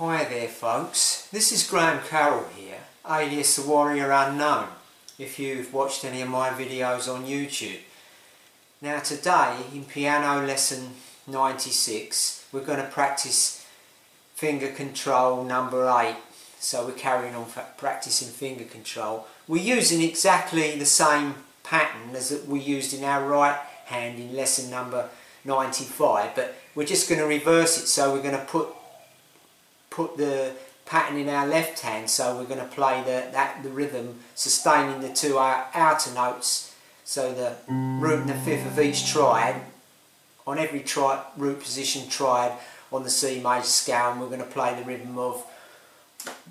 Hi there folks, this is Graham Carroll here, alias the Warrior Unknown, if you've watched any of my videos on YouTube. Now today, in piano lesson 96, we're going to practice finger control number 8. So we're carrying on practicing finger control. We're using exactly the same pattern as that we used in our right hand in lesson number 95, but we're just going to reverse it, so we're going to put put the pattern in our left hand so we're going to play the, that, the rhythm sustaining the two outer notes so the root and the fifth of each triad. On every tri root position triad on the C major scale and we're going to play the rhythm of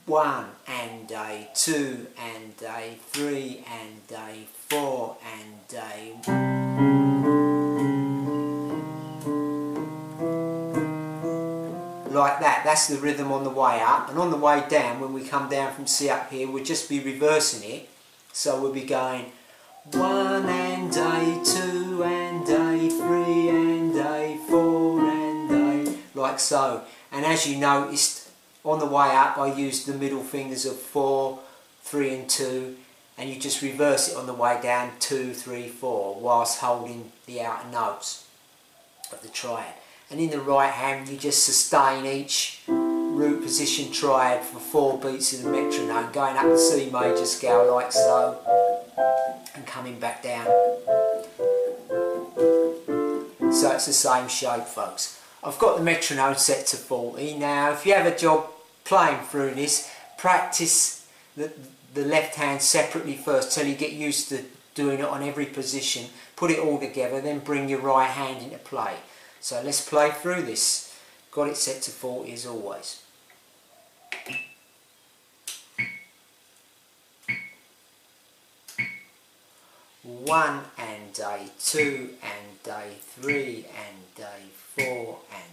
one and a two and a three and a four and a that. That's the rhythm on the way up. And on the way down, when we come down from C up here, we'll just be reversing it. So we'll be going one and A, two and A, three and A, four and A, like so. And as you noticed, on the way up, I used the middle fingers of four, three and two, and you just reverse it on the way down, two, three, four, whilst holding the outer notes of the triad and in the right hand you just sustain each root position triad for four beats of the metronome. Going up the C major scale like so. And coming back down. So it's the same shape folks. I've got the metronome set to 40 now if you have a job playing through this practice the, the left hand separately first till you get used to doing it on every position. Put it all together then bring your right hand into play so let's play through this. Got it set to 40 as always. One and day two and day three and day four and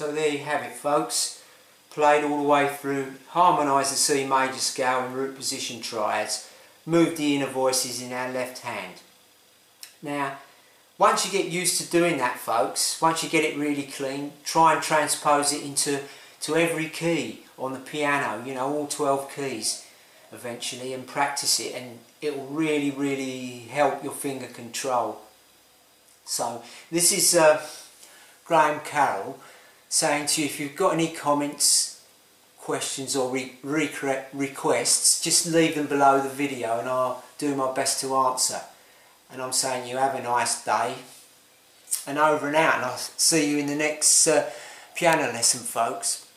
So there you have it folks. Played all the way through, harmonised the C major scale and root position triads, moved the inner voices in our left hand. Now, once you get used to doing that folks, once you get it really clean, try and transpose it into to every key on the piano, you know, all 12 keys eventually and practice it and it will really, really help your finger control. So, this is uh, Graham Carroll saying to you if you've got any comments, questions or re requests, just leave them below the video and I'll do my best to answer. And I'm saying you have a nice day and over and out and I'll see you in the next uh, piano lesson folks.